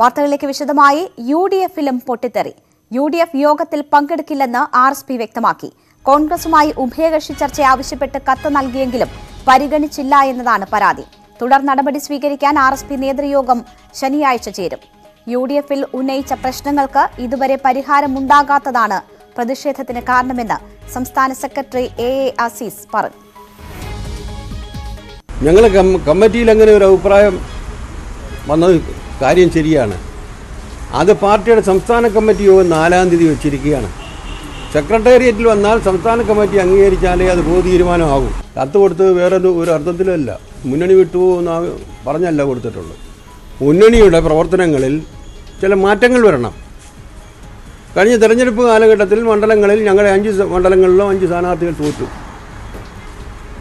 വാർത്തകളിലേക്ക് വിശദമായി U D എഫിലും പൊട്ടിത്തെറി. യു ഡി എഫ് യോഗത്തിൽ പങ്കെടുക്കില്ലെന്ന് ആർ എസ് പി വ്യക്തമാക്കി. കോൺഗ്രസുമായി ഉഭയകക്ഷി ചർച്ച ആവശ്യപ്പെട്ട് കത്ത് നൽകിയെങ്കിലും പരിഗണിച്ചില്ല എന്നതാണ് പരാതി. തുടർ നടപടി സ്വീകരിക്കാൻ ആർ എസ് പി നേതൃയോഗം ശനിയാഴ്ച ചേരും. യു ഡി എഫിൽ ഉന്നയിച്ച പ്രശ്നങ്ങൾക്ക് ഇതുവരെ പരിഹാരമുണ്ടാകാത്തതാണ് പ്രതിഷേധത്തിന് കാരണമെന്ന് സംസ്ഥാന സെക്രട്ടറി എ എ അസീസ് പറഞ്ഞു. ഞങ്ങൾ കമ്മിറ്റിയിൽ അങ്ങനെ ഒരു അഭിപ്രായം വന്നത് കാര്യം ശരിയാണ്. അത് പാർട്ടിയുടെ സംസ്ഥാന കമ്മിറ്റി യോഗം നാലാം തീയതി വെച്ചിരിക്കുകയാണ്. സെക്രട്ടേറിയറ്റിൽ വന്നാൽ സംസ്ഥാന കമ്മിറ്റി അംഗീകരിച്ചാലേ അത് പൊതു തീരുമാനമാകും കത്ത് കൊടുത്തത് വേറെ ഒരു- അർത്ഥത്തിലല്ല മുന്നണി വിട്ടുപോകുന്ന പറഞ്ഞല്ല കൊടുത്തിട്ടുള്ളത്. മുന്നണിയുടെ പ്രവർത്തനങ്ങളിൽ ചില മാറ്റങ്ങൾ വരണം. കഴിഞ്ഞ തെരഞ്ഞെടുപ്പ് കാലഘട്ടത്തിൽ മണ്ഡലങ്ങളിൽ ഞങ്ങളുടെ അഞ്ച് മണ്ഡലങ്ങളിലും അഞ്ച് സ്ഥാനാർത്ഥികൾ തോറ്റു.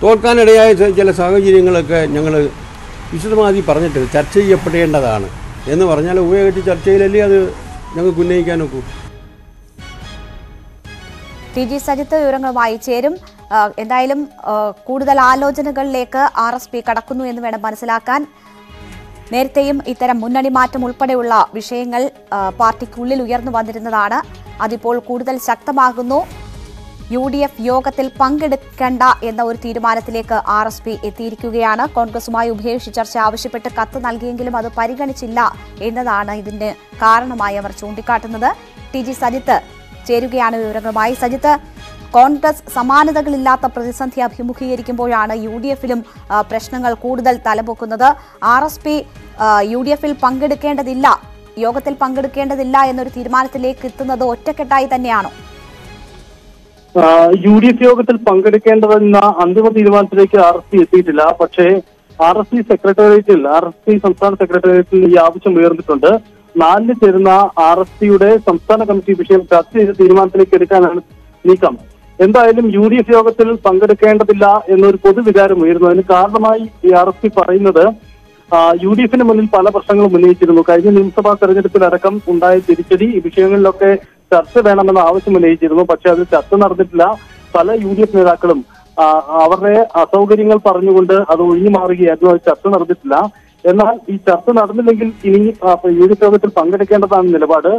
തോൽക്കാനിടയായ ചില സാഹചര്യങ്ങളൊക്കെ ഞങ്ങൾ വിശദമായി പറഞ്ഞിട്ട് ചർച്ച ചെയ്യപ്പെടേണ്ടതാണ്. എന്ന് പറഞ്ഞാൽ ഉപയോഗിച്ച് ചർച്ചയിലല്ലേ അത് ഞങ്ങൾക്ക് ഉന്നയിക്കാൻ നോക്കൂ. ടി ജി സജിത്ത് വിവരങ്ങളുമായി ചേരും. എന്തായാലും കൂടുതൽ ആലോചനകളിലേക്ക് ആർ എസ് പി കടക്കുന്നു എന്ന് വേണം മനസ്സിലാക്കാൻ. നേരത്തെയും ഇത്തരം മുന്നണി മാറ്റം ഉൾപ്പെടെയുള്ള വിഷയങ്ങൾ പാർട്ടിക്കുള്ളിൽ ഉയർന്നു വന്നിരുന്നതാണ്. അതിപ്പോൾ കൂടുതൽ ശക്തമാകുന്നു. യു ഡി എഫ് യോഗത്തിൽ പങ്കെടുക്കേണ്ട എന്ന ഒരു തീരുമാനത്തിലേക്ക് ആർ എസ് പി എത്തിയിരിക്കുകയാണ്. കോൺഗ്രസുമായി ഉഭയകക്ഷി ചർച്ച ആവശ്യപ്പെട്ട് കത്ത് നൽകിയെങ്കിലും അത് പരിഗണിച്ചില്ല എന്നതാണ് ഇതിന് കാരണമായി അവർ ചൂണ്ടിക്കാട്ടുന്നത്. ടി ജി സജിത്ത് ചേരുകയാണ് വിവരങ്ങളുമായി. സജിത്ത് കോൺഗ്രസ് സമാനതകളില്ലാത്ത പ്രതിസന്ധി അഭിമുഖീകരിക്കുമ്പോഴാണ് യു ഡി എഫിലും പ്രശ്നങ്ങൾ കൂടുതൽ തലപൊക്കുന്നത്. R S P U D എഫിൽ പങ്കെടുക്കേണ്ടതില്ല യോഗത്തിൽ പങ്കെടുക്കേണ്ടതില്ല എന്നൊരു തീരുമാനത്തിലേക്ക് എത്തുന്നത് ഒറ്റക്കെട്ടായി തന്നെയാണോ? യു ഡി എഫ് യോഗത്തിൽ പങ്കെടുക്കേണ്ടതെന്ന അന്തിമ തീരുമാനത്തിലേക്ക് ആർ എസ് പി എത്തിയിട്ടില്ല. പക്ഷേ ആർ എസ് പി സെക്രട്ടേറിയറ്റിൽ ആർ എസ് പി സംസ്ഥാന സെക്രട്ടേറിയറ്റിൽ ഈ ആവശ്യം ഉയർന്നിട്ടുണ്ട്. നാലിന് ചേരുന്ന ആർ എസ് പിയുടെ സംസ്ഥാന കമ്മിറ്റി വിഷയം ചർച്ച ചെയ്ത് തീരുമാനത്തിലേക്ക് എടുക്കാനാണ് നീക്കം. എന്തായാലും യു ഡി എഫ് യോഗത്തിൽ പങ്കെടുക്കേണ്ടതില്ല എന്നൊരു പൊതുവികാരം ഉയരുന്നു അതിന് കാരണമായി ഈ ആർ എസ് പി പറയുന്നത് യു ഡി എഫിന് മുന്നിൽ പല പ്രശ്നങ്ങളും ഉന്നയിച്ചിരുന്നു. കഴിഞ്ഞ നിയമസഭാ തെരഞ്ഞെടുപ്പിലടക്കം ഉണ്ടായ തിരിച്ചടി ഈ വിഷയങ്ങളിലൊക്കെ ചർച്ച വേണമെന്ന ആവശ്യം ഉന്നയിച്ചിരുന്നു. പക്ഷേ അതിൽ ചർച്ച നടന്നിട്ടില്ല. പല യു ഡി എഫ് നേതാക്കളും അവരുടെ അസൗകര്യങ്ങൾ പറഞ്ഞുകൊണ്ട് അത് ഒഴിഞ്ഞു മാറുകയായിരുന്നു. അത് ചർച്ച നടന്നിട്ടില്ല. എന്നാൽ ഈ ചർച്ച നടന്നില്ലെങ്കിൽ ഇനി യു ഡി എഫ് യോഗത്തിൽ പങ്കെടുക്കേണ്ടതാണ് നിലപാട്.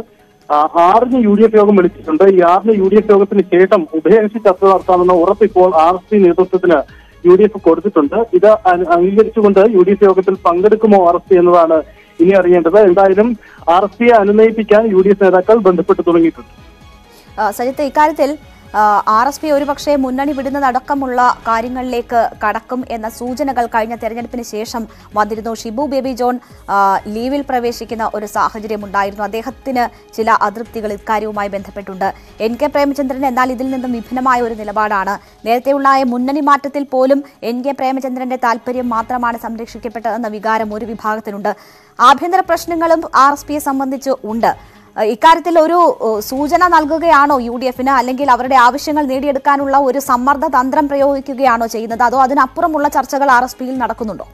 ആറിന് യു ഡി എഫ് യോഗം വിളിച്ചിട്ടുണ്ട്. ഈ ആറിന് യു ഡി എഫ് യോഗത്തിന് ശേഷം ഉഭയകക്ഷി ചർച്ച നടത്താമെന്ന ഉറപ്പ് ഇപ്പോൾ ആർ എസ് പി നേതൃത്വത്തിന് യു ഡി എഫ് കൊടുത്തിട്ടുണ്ട്. ഇത് അംഗീകരിച്ചുകൊണ്ട് യു ഡി എഫ് യോഗത്തിൽ പങ്കെടുക്കുമോ ആർ എസ് പി എന്നതാണ് ഇനി അറിയേണ്ടത് എന്തായാലും ആർ എസ് അനുനയിപ്പിക്കാൻ യു ഡി എഫ് നേതാക്കൾ ബന്ധപ്പെട്ട് തുടങ്ങിയിട്ടുണ്ട്. സജിത്ത് ഇക്കാര്യത്തിൽ ആർ എസ് പി ഒരുപക്ഷെ മുന്നണി വിടുന്നതടക്കമുള്ള കാര്യങ്ങളിലേക്ക് കടക്കും എന്ന സൂചനകൾ കഴിഞ്ഞ തെരഞ്ഞെടുപ്പിന് ശേഷം വന്നിരുന്നു. ഷിബു ബേബി ജോൺ ലീവിൽ പ്രവേശിക്കുന്ന ഒരു സാഹചര്യം ഉണ്ടായിരുന്നു. അദ്ദേഹത്തിന് ചില അതൃപ്തികൾ ഇക്കാര്യവുമായി ബന്ധപ്പെട്ടുണ്ട്. എൻ കെ പ്രേമചന്ദ്രൻ എന്നാൽ ഇതിൽ നിന്നും വിഭിന്നമായ ഒരു നിലപാടാണ്. നേരത്തെയുള്ള മുന്നണി മാറ്റത്തിൽ പോലും എൻ കെ പ്രേമചന്ദ്രന്റെ താല്പര്യം മാത്രമാണ് സംരക്ഷിക്കപ്പെട്ടതെന്ന വികാരം ഒരു വിഭാഗത്തിനുണ്ട്. ആഭ്യന്തര പ്രശ്നങ്ങളും ആർ എസ് പിയെ സംബന്ധിച്ച് ഉണ്ട്. ഇക്കാര്യത്തിൽ ഒരു സൂചന നൽകുകയാണോ യു ഡി എഫിന്? അല്ലെങ്കിൽ അവരുടെ ആവശ്യങ്ങൾ നേടിയെടുക്കാനുള്ള ഒരു സമ്മർദ്ദ തന്ത്രം പ്രയോഗിക്കുകയാണോ ചെയ്യുന്നത്? അതോ അതിനപ്പുറമുള്ള ചർച്ചകൾ ആർ എസ് പിയിൽ നടക്കുന്നുണ്ടോ?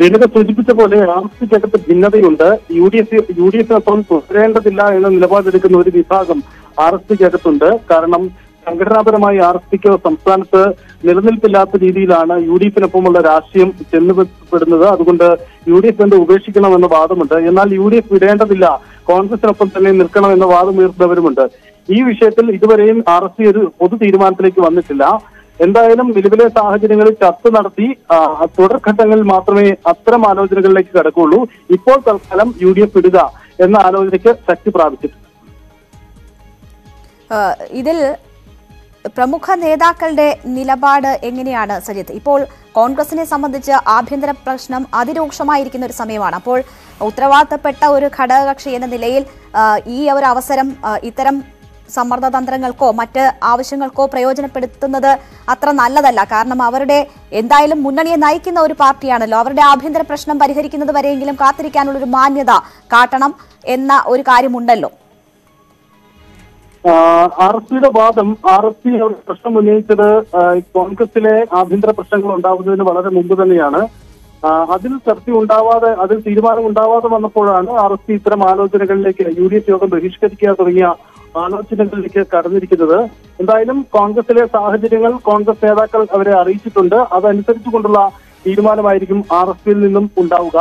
രേണുക സൂചിപ്പിച്ച പോലെ ആർ എസ് പിക്കകത്ത് ഭിന്നതയുണ്ട്. U D F U D എഫിനൊപ്പം തുടരേണ്ടതില്ല എന്ന നിലപാടെടുക്കുന്ന ഒരു വിഭാഗം ആർ എസ് പിക്കകത്തുണ്ട്. കാരണം സംഘടനാപരമായി ആർ എസ് പിക്ക് സംസ്ഥാനത്ത് നിലനിൽപ്പില്ലാത്ത രീതിയിലാണ് യു ഡി എഫിനൊപ്പമുള്ള രാഷ്ട്രീയം ചെന്നുപെടുന്നത്. അതുകൊണ്ട് യു ഡി എഫ് എന്ത് ഉപേക്ഷിക്കണമെന്ന വാദമുണ്ട്. എന്നാൽ യു ഡി എഫ് വിടേണ്ടതില്ല കോൺഗ്രസിനൊപ്പം തന്നെ വാദം ഉയർത്തുന്നവരുമുണ്ട് ഈ വിഷയത്തിൽ ഇതുവരെയും ആർ എസ് പി ഒരു പൊതു തീരുമാനത്തിലേക്ക് വന്നിട്ടില്ല. എന്തായാലും നിലവിലെ സാഹചര്യങ്ങളിൽ ചർച്ച നടത്തി തുടർഘട്ടങ്ങളിൽ മാത്രമേ അത്തരം ആലോചനകളിലേക്ക് കടക്കുകയുള്ളൂ. ഇപ്പോൾ തൽക്കാലം യു ഡി എഫ് ഇടുക എന്ന ആലോചനയ്ക്ക് ശക്തി പ്രാപിച്ചിട്ടുണ്ട്. ഇതിൽ പ്രമുഖ നേതാക്കളുടെ നിലപാട് എങ്ങനെയാണ് സജിത്ത്? ഇപ്പോൾ കോൺഗ്രസിനെ സംബന്ധിച്ച് ആഭ്യന്തര പ്രശ്നം അതിരൂക്ഷമായിരിക്കുന്ന ഒരു സമയമാണ്. അപ്പോൾ ഉത്തരവാദിത്തപ്പെട്ട ഒരു ഘടകകക്ഷി എന്ന നിലയിൽ ഈ ഒരു അവസരം ഇത്തരം സമ്മർദ്ദ തന്ത്രങ്ങൾക്കോ മറ്റ് ആവശ്യങ്ങൾക്കോ പ്രയോജനപ്പെടുത്തുന്നത് അത്ര നല്ലതല്ല. കാരണം അവരുടെ എന്തായാലും മുന്നണിയെ നയിക്കുന്ന ഒരു പാർട്ടിയാണല്ലോ. അവരുടെ ആഭ്യന്തര പ്രശ്നം പരിഹരിക്കുന്നത് വരെയെങ്കിലും കാത്തിരിക്കാനുള്ള ഒരു മാന്യത കാട്ടണം എന്ന ഒരു കാര്യമുണ്ടല്ലോ. ആർ എസ് പിയുടെ വാദം ആർ എസ് പി പ്രശ്നം ഉന്നയിച്ചത് കോൺഗ്രസിലെ ആഭ്യന്തര പ്രശ്നങ്ങൾ ഉണ്ടാവുന്നതിന് വളരെ മുമ്പ് തന്നെയാണ്. അതിൽ ചർച്ച ഉണ്ടാവാതെ അതിൽ തീരുമാനം ഉണ്ടാവാതെ വന്നപ്പോഴാണ് ആർ എസ് പി ഇത്തരം ആലോചനകളിലേക്ക് യു ഡി എഫ് യോഗം ബഹിഷ്കരിക്കുക തുടങ്ങിയ ആലോചനകളിലേക്ക് കടന്നിരിക്കുന്നത്. എന്തായാലും കോൺഗ്രസിലെ സാഹചര്യങ്ങൾ കോൺഗ്രസ് നേതാക്കൾ അവരെ അറിയിച്ചിട്ടുണ്ട്. അതനുസരിച്ചുകൊണ്ടുള്ള തീരുമാനമായിരിക്കും ആർ എസ് പിയിൽ നിന്നും ഉണ്ടാവുക.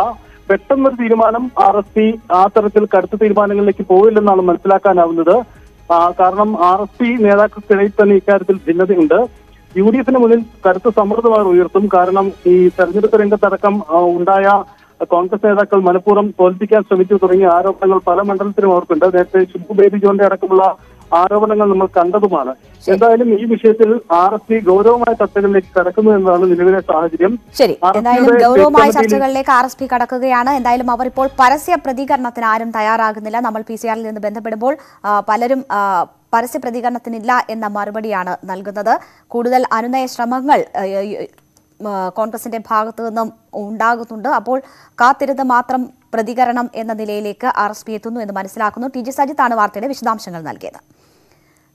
പെട്ടെന്നൊരു തീരുമാനം ആർ എസ് പി ആ തരത്തിൽ കടുത്ത തീരുമാനങ്ങളിലേക്ക് പോവില്ലെന്നാണ് മനസ്സിലാക്കാനാവുന്നത്. കാരണം ആർ എസ് പി നേതാക്കൾക്കിടയിൽ തന്നെ ഇക്കാര്യത്തിൽ ഭിന്നതയുണ്ട്. യു ഡി എഫിന് മുന്നിൽ കരുത്ത് സമ്മർദ്ദമാണ് ഉയർത്തും. കാരണം ഈ തെരഞ്ഞെടുപ്പ് രംഗത്തടക്കം ഉണ്ടായ കോൺഗ്രസ് നേതാക്കൾ മനഃപൂർവം തോൽപ്പിക്കാൻ ശ്രമിച്ചു തുടങ്ങിയ ആരോപണങ്ങൾ പല മണ്ഡലത്തിലും അവർക്കുണ്ട്. നേരത്തെ ശുഭു ബേബി ജോന്റെ അടക്കമുള്ള ആരോപണങ്ങൾ നമ്മൾ കണ്ടതുമാണ്. എന്തായാലും ഈ വിഷയത്തിൽ ആർ എസ് പി ഗൗരവമായ ചർച്ചകളിലേക്ക് കടക്കുന്നു എന്നതാണ് നിലവിലെ സാഹചര്യം. ശരി. എന്തായാലും ഗൗരവമായ ചർച്ചകളിലേക്ക് ആർ എസ് പി കടക്കുകയാണ്. എന്തായാലും അവർ ഇപ്പോൾ പരസ്യ പ്രതികരണത്തിന് ആരും തയ്യാറാകുന്നില്ല. നമ്മൾ പി സി ആറിൽ നിന്ന് ബന്ധപ്പെടുമ്പോൾ പലരും പരസ്യ പ്രതികരണത്തിനില്ല എന്ന മറുപടിയാണ് നൽകുന്നത്. കൂടുതൽ അനുനയ ശ്രമങ്ങൾ കോൺഗ്രസിന്റെ ഭാഗത്തു നിന്നും ഉണ്ടാകുന്നുണ്ട്. അപ്പോൾ കാത്തിരുന്ന് മാത്രം പ്രതികരണം എന്ന നിലയിലേക്ക് ആർ എസ് പി എത്തുന്നു എന്ന് മനസ്സിലാക്കുന്നു. ടി ജി സജിത്താണ് വാർത്തയുടെ വിശദാംശങ്ങൾ നൽകിയത്.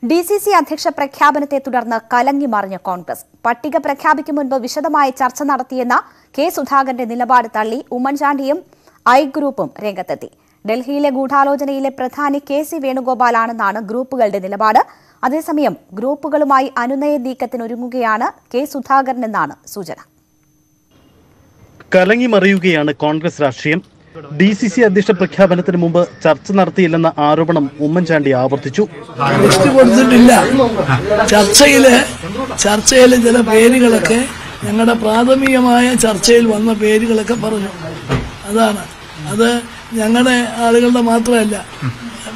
ഡി സി സി അധ്യക്ഷ പ്രഖ്യാപനത്തെ തുടർന്ന് കലങ്ങി മറിഞ്ഞ കോൺഗ്രസ്. പട്ടിക പ്രഖ്യാപിക്കും മുൻപ് വിശദമായ ചർച്ച നടത്തിയെന്ന കെ സുധാകരന്റെ നിലപാട് തള്ളി ഉമ്മൻചാണ്ടിയും ഐ ഗ്രൂപ്പും രംഗത്തെത്തി. ഡൽഹിയിലെ ഗൂഢാലോചനയിലെ പ്രധാനി കെ സി വേണുഗോപാലാണെന്നാണ് ഗ്രൂപ്പുകളുടെ നിലപാട്. അതേസമയം ഗ്രൂപ്പുകളുമായി അനുനയ നീക്കത്തിനൊരുങ്ങുകയാണ് കെ സുധാകരൻ എന്നാണ് സൂചന. കലങ്ങി മറിയുകയാണ് കോൺഗ്രസ് രാഷ്ട്രീയം. ഡി സി സി അധ്യക്ഷ പ്രഖ്യാപനത്തിന് മുമ്പ് ചർച്ച നടത്തിയില്ലെന്ന ആരോപണം ഉമ്മൻചാണ്ടി ആവർത്തിച്ചു. കൊടുത്തിട്ടില്ല. ചർച്ചയിൽ ചർച്ചയിൽ ചില പേരുകളൊക്കെ ഞങ്ങളുടെ പ്രാഥമികമായ ചർച്ചയിൽ വന്ന പേരുകളൊക്കെ പറഞ്ഞു. അതാണ്. അത് ഞങ്ങളുടെ ആളുകളുടെ മാത്രമല്ല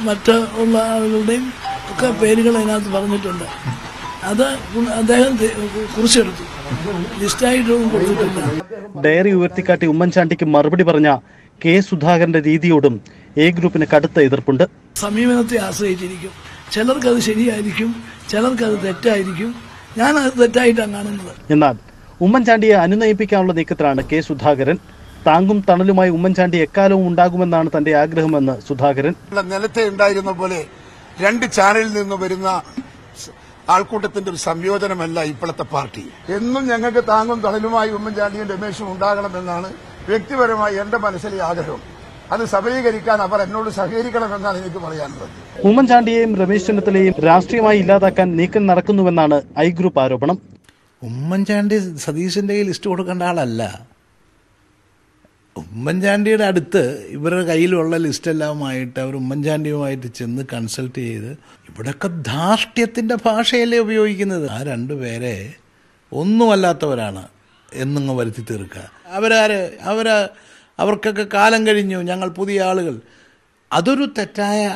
മറ്റ് ഉള്ള ആളുകളുടെയും ഒക്കെ പേരുകൾ അതിനകത്ത് പറഞ്ഞിട്ടുണ്ട്. അത് അദ്ദേഹം കുറിച്ചെടുത്തു. ലിസ്റ്റായിട്ടൊന്നും കൊടുത്തിട്ടില്ല. ഡയറി ഉയർത്തിക്കാട്ടി ഉമ്മൻചാണ്ടിക്ക് മറുപടി പറഞ്ഞ കെ സുധാകരന്റെ രീതിയോടും എ ഗ്രൂപ്പിന് കടുത്ത എതിർപ്പുണ്ട്. സമീപനത്തെ ആശ്രയിച്ചിരിക്കും. ചിലർക്ക് അത് ശരിയായിരിക്കും ചിലർക്ക് അത് തെറ്റായിരിക്കും. ഞാൻ അത് തെറ്റായിട്ടാണ് കാണുന്നത്. എന്നാൽ ഉമ്മൻചാണ്ടിയെ അനുനയിപ്പിക്കാനുള്ള നീക്കത്തിലാണ് കെ സുധാകരൻ. താങ്കും തണലുമായി ഉമ്മൻചാണ്ടി എക്കാലവും ഉണ്ടാകുമെന്നാണ് തന്റെ ആഗ്രഹമെന്ന് സുധാകരൻ. നിലത്തെ ഉണ്ടായിരുന്ന പോലെ രണ്ട് ചാനലിൽ നിന്ന് വരുന്ന ആൾക്കൂട്ടത്തിന്റെ ഒരു സംയോജനമല്ല ഇപ്പോഴത്തെ പാർട്ടി. എന്നും ഞങ്ങൾക്ക് താങ്ങും തണലുമായി ഉമ്മൻചാണ്ടിയും രമേശും ഉണ്ടാകണമെന്നാണ് വ്യക്തിപരമായി എന്റെ മനസ്സിലെ ആഗ്രഹം. അത് സബലീകരിക്കാൻ അവർ എന്നോട് സഹകരിക്കണമെന്നാണ് എനിക്ക് പറയാനുള്ളത്. ഉമ്മൻചാണ്ടിയെയും രമേശ് ചെന്നിത്തലയെയും രാഷ്ട്രീയമായി ഇല്ലാതാക്കാൻ നീക്കം നടക്കുന്നുവെന്നാണ് ഐ ഗ്രൂപ്പ് ആരോപണം. ഉമ്മൻചാണ്ടി സതീശന്റെ ലിസ്റ്റ് കൊടുക്കേണ്ട ആളല്ല. ഉമ്മൻചാണ്ടിയുടെ അടുത്ത് ഇവരുടെ കയ്യിലുള്ള ലിസ്റ്റെല്ലാമായിട്ട് അവർ ഉമ്മൻചാണ്ടിയുമായിട്ട് ചെന്ന് കൺസൾട്ട് ചെയ്ത് ഇവിടെയൊക്കെ ധാർഷ്ട്യത്തിന്റെ ഭാഷയല്ലേ ഉപയോഗിക്കുന്നത്? ആ രണ്ടുപേരെ ഒന്നുമല്ലാത്തവരാണ്. എന്നിങ്ങ് വരുത്തി തീർക്കുക അവരാര്? അവർ അവർക്കൊക്കെ കാലം കഴിഞ്ഞു. ഞങ്ങൾ പുതിയ ആളുകൾ. അതൊരു തെറ്റായ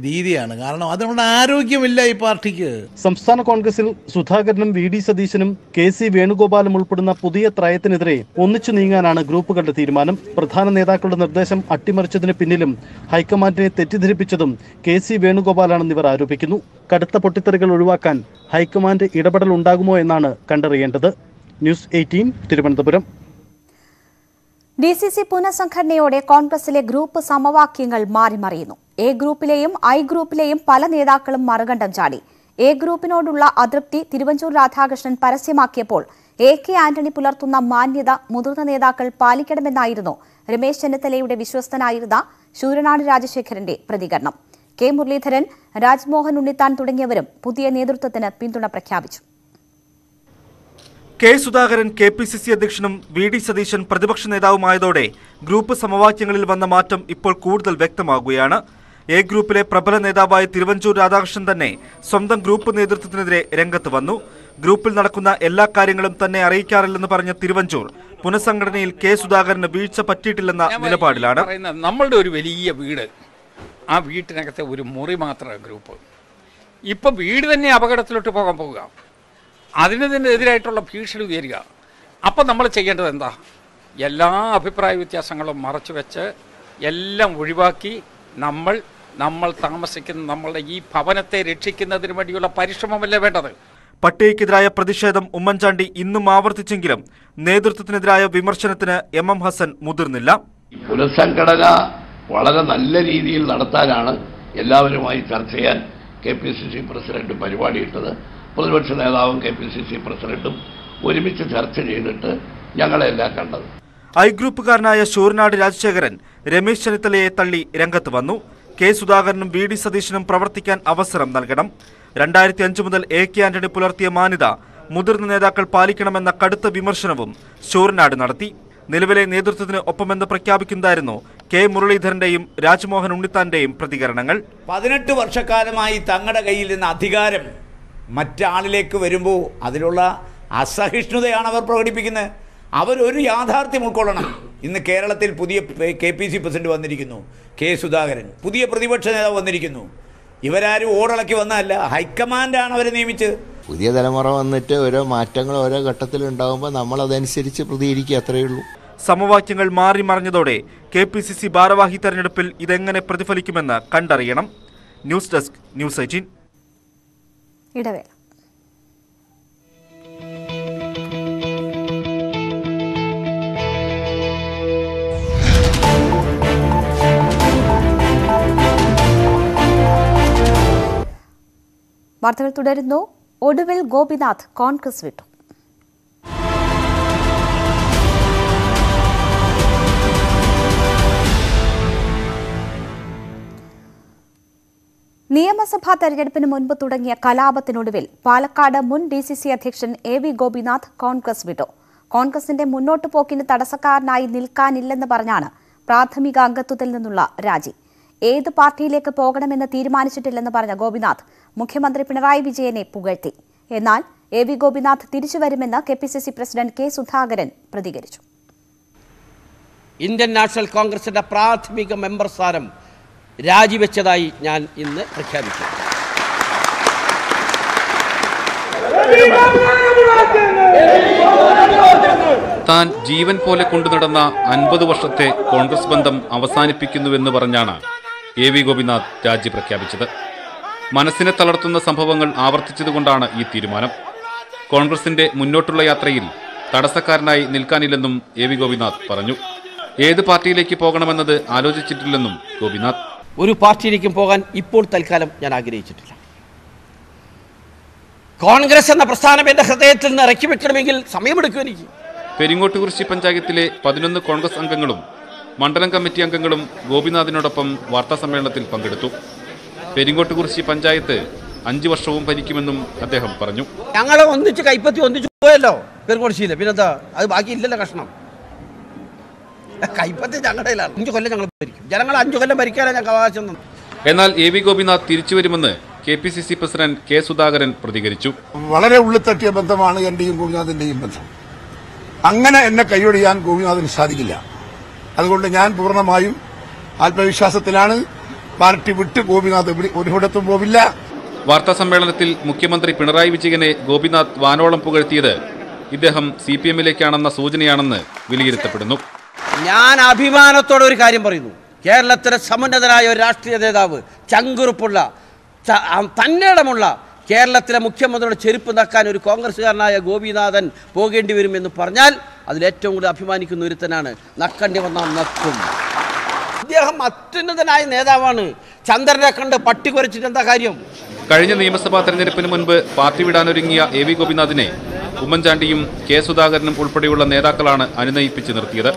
രീതിയാണ്. കാരണം അതുകൊണ്ട് ആരോഗ്യമില്ല ഈ പാർട്ടിക്ക്. സംസ്ഥാന കോൺഗ്രസിൽ സുധാകരനും വി ഡി സതീശനും കെ സി വേണുഗോപാലും ഉൾപ്പെടുന്ന പുതിയ ത്രയത്തിനെതിരെ ഒന്നിച്ചു നീങ്ങാനാണ് ഗ്രൂപ്പുകളുടെ തീരുമാനം. പ്രധാന നേതാക്കളുടെ നിർദ്ദേശം അട്ടിമറിച്ചതിന് പിന്നിലും ഹൈക്കമാൻഡിനെ തെറ്റിദ്ധരിപ്പിച്ചതും കെ സി വേണുഗോപാലാണെന്ന് ഇവർ ആരോപിക്കുന്നു. കടുത്ത പൊട്ടിത്തെറികൾ ഒഴിവാക്കാൻ ഹൈക്കമാൻഡ് ഇടപെടൽ ഉണ്ടാകുമോ എന്നാണ് കണ്ടറിയേണ്ടത്. News eighteen Thiruvananthapuram. D C C പുനഃസംഘടനയോടെ കോൺഗ്രസിലെ ഗ്രൂപ്പ് സമവാക്യങ്ങൾ മാറിമറിയുന്നു. എ ഗ്രൂപ്പിലെയും ഐ ഗ്രൂപ്പിലെയും പല നേതാക്കളും മറുകണ്ഠം ചാടി. എ ഗ്രൂപ്പിനോടുള്ള അതൃപ്തി തിരുവഞ്ചൂർ രാധാകൃഷ്ണൻ പരസ്യമാക്കിയപ്പോൾ എ കെ ആന്റണി പുലർത്തുന്ന മാന്യത മുതിർന്ന നേതാക്കൾ പാലിക്കണമെന്നായിരുന്നു രമേശ് ചെന്നിത്തലയുടെ വിശ്വസ്തനായിരുന്ന ശൂരനാട് രാജശേഖരന്റെ പ്രതികരണം. കെ മുരളീധരൻ രാജ്മോഹൻ ഉണ്ണിത്താൻ തുടങ്ങിയവരും പുതിയ നേതൃത്വത്തിന് പിന്തുണ പ്രഖ്യാപിച്ചു. K Sudhakaran K P C C അധ്യക്ഷനും വി ഡി സതീശൻ പ്രതിപക്ഷ നേതാവുമായതോടെ ഗ്രൂപ്പ് സമവാക്യങ്ങളിൽ വന്ന മാറ്റം ഇപ്പോൾ കൂടുതൽ വ്യക്തമാകുകയാണ്. എ ഗ്രൂപ്പിലെ പ്രബല നേതാവായ തിരുവഞ്ചൂർ രാധാകൃഷ്ണൻ തന്നെ സ്വന്തം ഗ്രൂപ്പ് നേതൃത്വത്തിനെതിരെ രംഗത്ത് വന്നു. ഗ്രൂപ്പിൽ നടക്കുന്ന എല്ലാ കാര്യങ്ങളും തന്നെ അറിയിക്കാറില്ലെന്ന് പറഞ്ഞ തിരുവഞ്ചൂർ പുനഃസംഘടനയിൽ കെ സുധാകരന് വീഴ്ച പറ്റിയിട്ടില്ലെന്ന നിലപാടിലാണ്. നമ്മളുടെ ഒരു വലിയ വീട് ആ വീട്ടിനകത്തെ ഒരു മുറി മാത്രമാണ് ഗ്രൂപ്പ്. ഇപ്പം വീട് തന്നെ അപകടത്തിലോട്ട് പോകാൻ പോവുക. അതിന് തന്നെ എതിരായിട്ടുള്ള ഭീഷണി ഉയരുക. അപ്പം നമ്മൾ ചെയ്യേണ്ടത് എന്താ? എല്ലാ അഭിപ്രായ വ്യത്യാസങ്ങളും മറച്ചു വെച്ച് എല്ലാം ഒഴിവാക്കി നമ്മൾ നമ്മൾ താമസിക്കുന്ന നമ്മളുടെ ഈ ഭവനത്തെ രക്ഷിക്കുന്നതിന് വേണ്ടിയുള്ള പരിശ്രമമല്ലേ വേണ്ടത്? പട്ടികയ്ക്കെതിരായ പ്രതിഷേധം ഉമ്മൻചാണ്ടി ഇന്നും ആവർത്തിച്ചെങ്കിലും നേതൃത്വത്തിനെതിരായ വിമർശനത്തിന് എം എം ഹസൻ മുതിർന്നില്ല. പുനഃസംഘടന വളരെ നല്ല രീതിയിൽ നടത്താനാണ് എല്ലാവരുമായി ചർച്ച ചെയ്യാൻ K P C C president പരിപാടിയിട്ടത്. പ്രതിപക്ഷ നേതാവും കെ പി സി സി പ്രസിഡന്റും ഒരുമിച്ച് ചർച്ച ചെയ്തിട്ട് ഞങ്ങളെല്ലാം കണ്ടത്. ഐ ഗ്രൂപ്പുകാരനായ ശൂരനാട് രാജശേഖരൻ രമേശ് ചെന്നിത്തലയെ തള്ളി രംഗത്ത് വന്നു. കെ സുധാകരനും വി ഡി സതീശനും പ്രവർത്തിക്കാൻ അവസരം നൽകണം. രണ്ടായിരത്തി അഞ്ച് മുതൽ എ കെ ആന്റണി പുലർത്തിയ മാന്യത മുതിർന്ന നേതാക്കൾ പാലിക്കണമെന്ന കടുത്ത വിമർശനവും ശൂരനാട് നടത്തി. നിലവിലെ നേതൃത്വത്തിന് ഒപ്പമെന്ന് പ്രഖ്യാപിക്കുന്നതായിരുന്നു കെ മുരളീധരന്റെയും രാജ്മോഹൻ ഉണ്ണിത്താന്റെയും പ്രതികരണങ്ങൾ. പതിനെട്ട് വർഷക്കാലമായി തങ്ങളുടെ കയ്യിൽ നിന്ന് അധികാരം മറ്റാളിലേക്ക് വരുമ്പോൾ അതിലുള്ള അസഹിഷ്ണുതയാണ് അവർ പ്രകടിപ്പിക്കുന്നത്. അവരൊരു യാഥാർത്ഥ്യം ഉൾക്കൊള്ളണം. ഇന്ന് കേരളത്തിൽ പുതിയ കെ പി സി പ്രസിഡന്റ് വന്നിരിക്കുന്നു. കെ സുധാകരൻ പുതിയ പ്രതിപക്ഷ നേതാവ് വന്നിരിക്കുന്നു. ഇവരാരും ഓടിളക്കി വന്നതല്ല ഹൈക്കമാൻഡാണ് അവരെ നിയമിച്ചത്. പുതിയ തലമുറ വന്നിട്ട് ഓരോ മാറ്റങ്ങൾ ഓരോ ഘട്ടത്തിൽ ഉണ്ടാകുമ്പോൾ നമ്മൾ അതനുസരിച്ച് പ്രതികരിക്കുക അത്രയേ ഉള്ളൂ. സമവാക്യങ്ങൾ മാറി മറിഞ്ഞതോടെ കെ പി സി സി ഭാരവാഹി തെരഞ്ഞെടുപ്പിൽ ഇതെങ്ങനെ പ്രതിഫലിക്കുമെന്ന് കണ്ടറിയണം. News desk news eighteen. ഇടവേള. വാർത്തകൾ തുടരുന്നു. ഒടുവിൽ ഗോപിനാഥ് കോൺഗ്രസ് വിട്ടു. നിയമസഭാ തെരഞ്ഞെടുപ്പിന് മുൻപ് തുടങ്ങിയ കലാപത്തിനൊടുവിൽ പാലക്കാട് മുൻ ഡി സി സി അധ്യക്ഷൻ എ വി ഗോപിനാഥ് കോൺഗ്രസ് വിട്ടു. കോൺഗ്രസിന്റെ മുന്നോട്ടു പോക്കിന് തടസ്സക്കാരനായി നിൽക്കാനില്ലെന്ന് പറഞ്ഞാണ് പ്രാഥമിക അംഗത്വത്തിൽ നിന്നുള്ള രാജി. ഏത് പാർട്ടിയിലേക്ക് പോകണമെന്ന് തീരുമാനിച്ചിട്ടില്ലെന്ന് പറഞ്ഞ ഗോപിനാഥ് മുഖ്യമന്ത്രി പിണറായി വിജയനെ പുകഴ്ത്തി. എന്നാൽ A V Gopinath തിരിച്ചുവരുമെന്ന് K P C C president K Sudhakaran പ്രതികരിച്ചു. ഇന്ത്യൻ നാഷണൽ കോൺഗ്രസിന്റെ പ്രാഥമിക മെമ്പർ സ്ഥാനം രാജിവെച്ചതായി ഞാൻ ഇന്ന് പ്രഖ്യാപിച്ചു താൻ ജീവൻ പോലെ കൊണ്ടു നടന്ന അൻപത് വർഷത്തെ കോൺഗ്രസ് ബന്ധം അവസാനിപ്പിക്കുന്നുവെന്ന് പറഞ്ഞാണ് എ വി ഗോപിനാഥ് രാജി പ്രഖ്യാപിച്ചത്. മനസ്സിനെ തളർത്തുന്ന സംഭവങ്ങൾ ആവർത്തിച്ചതുകൊണ്ടാണ് ഈ തീരുമാനം. കോൺഗ്രസിന്റെ മുന്നോട്ടുള്ള യാത്രയിൽ തടസ്സക്കാരനായി നിൽക്കാനില്ലെന്നും എ വി ഗോപിനാഥ് പറഞ്ഞു. ഏത് പാർട്ടിയിലേക്ക് പോകണമെന്നത് ആലോചിച്ചിട്ടില്ലെന്നും ഗോപിനാഥ് ഒരു പാർട്ടിയിലേക്കും പോകാൻ ഇപ്പോൾ തൽക്കാലം ഞാൻ ആഗ്രഹിച്ചിട്ടില്ല. കോൺഗ്രസ് എന്ന പ്രസ്ഥാനം എന്റെ ഹൃദയത്തിൽ നിന്ന് ഇറക്കി വെക്കണമെങ്കിൽ സമയമെടുക്കും എനിക്ക്. പെരിങ്ങോട്ടുകുറിശി പഞ്ചായത്തിലെ പതിനൊന്ന് കോൺഗ്രസ് അംഗങ്ങളും മണ്ഡലം കമ്മിറ്റി അംഗങ്ങളും ഗോപിനാഥിനോടൊപ്പം വാർത്താസമ്മേളനത്തിൽ പങ്കെടുത്തു. പെരിങ്ങോട്ടുകുറിശി പഞ്ചായത്ത് അഞ്ചു വർഷവും ഭരിക്കുമെന്നും അദ്ദേഹം പറഞ്ഞു. ഞങ്ങൾ ഒന്നിച്ച് കൈപ്പത്തി ഒന്നിച്ചു പോയല്ലോ പെരുകോടിശിയില്ല പിന്നെന്താ? അത് ബാക്കിയില്ലല്ലോ കഷ്ണം. കൈപ്പത്തി ഞങ്ങളുടെ അഞ്ചു കൊല്ലം ഞങ്ങൾ ഭരിക്കും. ജനങ്ങൾ അഞ്ചു കൊല്ലം ഭരിക്കാനാണ് ഞങ്ങൾക്ക് അവകാശം എന്നാൽ എ വി ഗോപിനാഥ് തിരിച്ചു വരുമെന്ന് K P C C president K Sudhakaran പ്രതികരിച്ചു. വളരെ ഉള്ളിത്തട്ടിയ ബന്ധമാണ് എന്റെയും ഗോപിനാഥിന്റെയും ബന്ധം. അങ്ങനെ എന്നെ കൈയൊഴിയാൻ ഗോപിനാഥിന് സാധിക്കില്ല. അതുകൊണ്ട് ഞാൻ പൂർണമായും ആത്മവിശ്വാസത്തിലാണ്. പാർട്ടി വിട്ട് ഗോപിനാഥ് ഒരുവിടത്തും ഒരിടത്തും പോവില്ല. വാർത്താ സമ്മേളനത്തിൽ മുഖ്യമന്ത്രി പിണറായി വിജയനെ ഗോപിനാഥ് വാനോളം പുകഴ്ത്തിയത് ഇദ്ദേഹം സി പി എമ്മിലേക്കാണെന്ന സൂചനയാണെന്ന് വിലയിരുത്തപ്പെടുന്നു. ഞാൻ അഭിമാനത്തോടെ ഒരു കാര്യം പറയുന്നു. കേരളത്തിലെ സമുന്നതനായ ഒരു രാഷ്ട്രീയ നേതാവ് ചങ്കുറുപ്പുള്ള തന്നിടമുള്ള കേരളത്തിലെ മുഖ്യമന്ത്രിയുടെ ചെരുപ്പ് നക്കാൻ ഒരു കോൺഗ്രസ്സുകാരനായ ഗോപിനാഥൻ പോകേണ്ടി വരുമെന്ന് പറഞ്ഞാൽ അതിലേറ്റവും കൂടുതൽ അഭിമാനിക്കുന്ന ഒരുത്തനാണ് നക്കണ്ടി വന്ന നക്കും. അദ്ദേഹം അത്യുന്നതനായ നേതാവാണ്. ചന്ദ്രനെ കണ്ട് പട്ടി കുരച്ചിട്ട് എന്താ കാര്യം? കഴിഞ്ഞ നിയമസഭാ തെരഞ്ഞെടുപ്പിന് മുൻപ് പാർട്ടി വിടാനൊരുങ്ങിയ എ വി ഗോപിനാഥിനെ ഉമ്മൻചാണ്ടിയും കെ സുധാകരനും ഉൾപ്പെടെയുള്ള നേതാക്കളാണ് അനുനയിപ്പിച്ച് നിർത്തിയത്.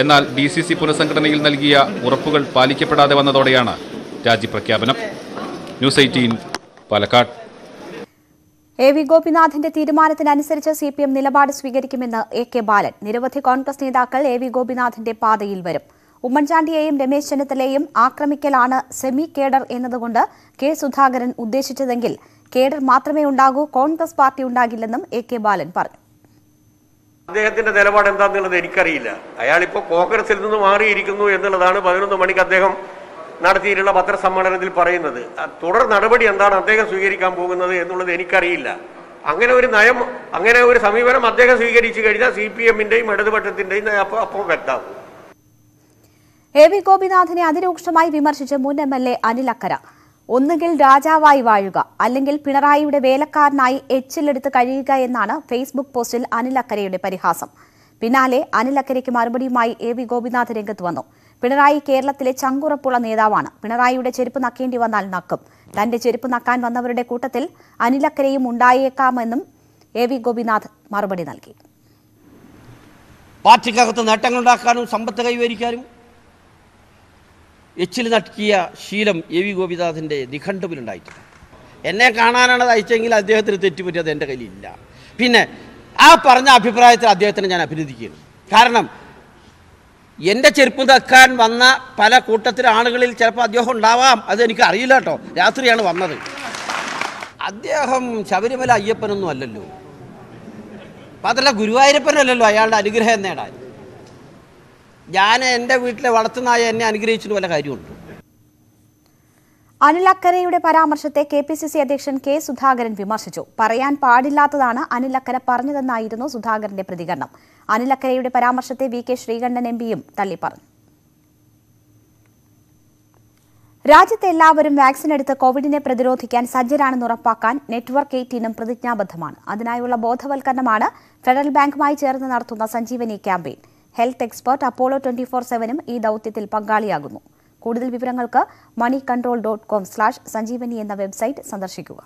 എന്നാൽ ഡി സി സി പുനഃസംഘടനയിൽ നൽകിയ ഉറപ്പുകൾ പാലിക്കപ്പെടാതെ വന്നതോടെയാണ് രാജിപ്രഖ്യാപനം news eighteen Palakkad. A V ഗോപിനാഥിന്റെ തീരുമാനത്തിനനുസരിച്ച് സി പി എം നിലപാട് സ്വീകരിക്കുമെന്ന് എ കെ ബാലൻ. നിരവധി കോൺഗ്രസ് നേതാക്കൾ എ വി ഗോപിനാഥിന്റെ പാതയിൽ വരും. ഉമ്മൻചാണ്ടിയെയും രമേശ് ചെന്നിത്തലയെയും ആക്രമിക്കലാണ് സെമി കേഡർ എന്നതുകൊണ്ട് കെ സുധാകരൻ ഉദ്ദേശിച്ചതെങ്കിൽ കേഡർ മാത്രമേ ഉണ്ടാകൂ കോൺഗ്രസ് പാർട്ടി ഉണ്ടാകില്ലെന്നും എ കെ ബാലൻ പറഞ്ഞു. അദ്ദേഹത്തിന്റെ നിലപാട് എന്താണെന്നുള്ളത് എനിക്കറിയില്ല. അയാൾ ഇപ്പോൾ കോൺഗ്രസിൽ നിന്ന് മാറിയിരിക്കുന്നു എന്നുള്ളതാണ് പതിനൊന്ന് മണിക്ക് അദ്ദേഹം നടത്തിയിട്ടുള്ള പത്രസമ്മേളനത്തിൽ പറയുന്നത്. തുടർ നടപടി എന്താണ് അദ്ദേഹം സ്വീകരിക്കാൻ പോകുന്നത് എന്നുള്ളത് എനിക്കറിയില്ല. അങ്ങനെ ഒരു നയം അങ്ങനെ ഒരു സമീപനം അദ്ദേഹം സ്വീകരിച്ചു കഴിഞ്ഞാൽ സി പി എമ്മിന്റെയും ഇടതുപക്ഷത്തിന്റെയും അപ്പോൾ വ്യക്തമാകും. എ വി ഗോപിനാഥിനെ അതിരൂക്ഷമായി വിമർശിച്ച് മുൻ M L A Anil Akkara. ഒന്നുകിൽ രാജാവായി വാഴുക അല്ലെങ്കിൽ പിണറായിയുടെ വേലക്കാരനായി എച്ചിലെടുത്ത് കഴിയുക എന്നാണ് ഫേസ്ബുക്ക് പോസ്റ്റിൽ അനിൽ അക്കരയുടെ പരിഹാസം. പിന്നാലെ അനിൽ അക്കരയ്ക്ക് മറുപടിയുമായി എ വി ഗോപിനാഥ് രംഗത്ത് വന്നു. പിണറായി കേരളത്തിലെ ചങ്കുറപ്പുള്ള നേതാവാണ്. പിണറായിയുടെ ചെരുപ്പ് നക്കേണ്ടി വന്നാൽ നക്കും. തന്റെ ചെരുപ്പ് നക്കാൻ വന്നവരുടെ കൂട്ടത്തിൽ അനിലക്കരയും ഉണ്ടായേക്കാമെന്നും എ വി ഗോപിനാഥ് മറുപടി നൽകി. പാർട്ടിക്കകത്ത് നേട്ടങ്ങളുണ്ടാക്കാനും സമ്പത്ത് കൈവരിക്കാനും എച്ചിൽ നടക്കിയ ശീലം എ വി ഗോപിനാഥിന്റെ നിഘണ്ടുവിലുണ്ടായിട്ടില്ല എന്നെ കാണാനാണ് അയച്ചെങ്കിൽ അദ്ദേഹത്തിന് തെറ്റുപറ്റിയത് എന്റെ കയ്യിലില്ല. പിന്നെ ആ പറഞ്ഞ അഭിപ്രായത്തിൽ അദ്ദേഹത്തിനെ ഞാൻ അഭിനന്ദിക്കുകയാണ് കാരണം എന്റെ ചെരുപ്പ് തക്കാൻ വന്ന പല കൂട്ടത്തിലെ ആളുകളിൽ ചിലപ്പോൾ അദ്ദേഹം ഉണ്ടാവാം. അതെനിക്ക് അറിയില്ല കേട്ടോ. രാത്രിയാണ് വന്നത്. അദ്ദേഹം ശബരിമല അയ്യപ്പനൊന്നും അല്ലല്ലോ. അതല്ല ഗുരുവായൂരപ്പനല്ലല്ലോ അയാളുടെ അനുഗ്രഹം നേടാൻ. ഞാൻ എന്റെ വീട്ടിലെ വളർത്തുനായ എന്നെ അനുഗ്രഹിച്ചിട്ട് വല്ല കാര്യമുണ്ട്? അനിൽ അക്കരയുടെ പരാമർശത്തെ കെ പി സി സി അധ്യക്ഷൻ കെ സുധാകരൻ വിമർശിച്ചു. പറയാൻ പാടില്ലാത്തതാണ് അനിൽ അക്കര പറഞ്ഞതെന്നായിരുന്നു സുധാകരന്റെ പ്രതികരണം. അനിൽ അക്കരയുടെ പരാമർശത്തെ വി കെ ശ്രീകണ്ഠൻ എം പിയും തള്ളിപ്പറഞ്ഞു രാജ്യത്തെ എല്ലാവരും വാക്സിൻ എടുത്ത് കോവിഡിനെ പ്രതിരോധിക്കാൻ സജ്ജരാണെന്ന് ഉറപ്പാക്കാൻ നെറ്റ്വർക്ക് എയ്റ്റീനും പ്രതിജ്ഞാബദ്ധമാണ്. അതിനായുള്ള ബോധവൽക്കരണമാണ് ഫെഡറൽ ബാങ്കുമായി ചേർന്ന് നടത്തുന്ന Sanjeevani campaign. Health expert Apollo twenty four സെവനും ഈ ദൗത്യത്തിൽ പങ്കാളിയാകുന്നു. കൂടുതൽ വിവരങ്ങൾക്ക് money control dot com slash Sanjeevani എന്ന വെബ്സൈറ്റ് സന്ദർശിക്കുക.